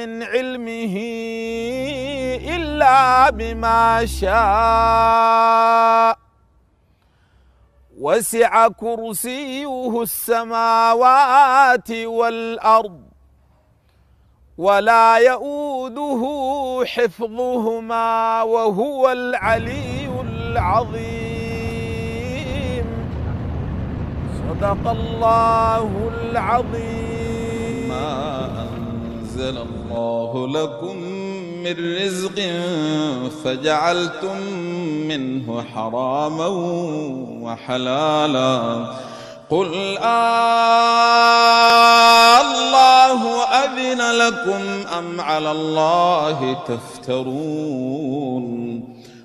من علمه إلا بما شاء. وسع كرسيه السماوات والأرض ولا يؤوده حفظهما وهو العلي العظيم. صدق الله العظيم. أنزل الله لكم من رزق فجعلتم منه حراما وحلالا. قل آه آلله أذن لكم أم على الله تفترون؟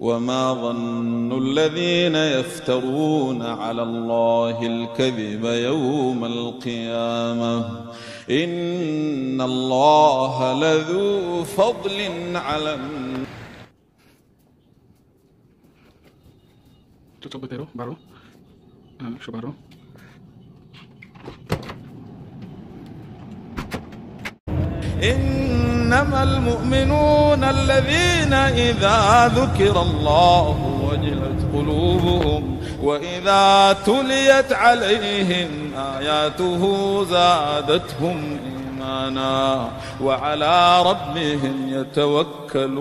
وما ظن الذين يفترون على الله الكذب يوم القيامة. إن الله لذو فضل على Tutup baru. Uh, baru. إنما المؤمنون الذين إذا ذكر الله وجلت قلوبهم وإذا تليت عليهم آياته زادتهم إيمانا وعلى ربهم يتوكلون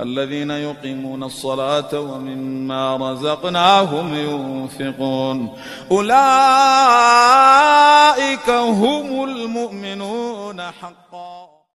الذين يقيمون الصلاة ومما رزقناهم ينفقون أولئك هم المؤمنون حقا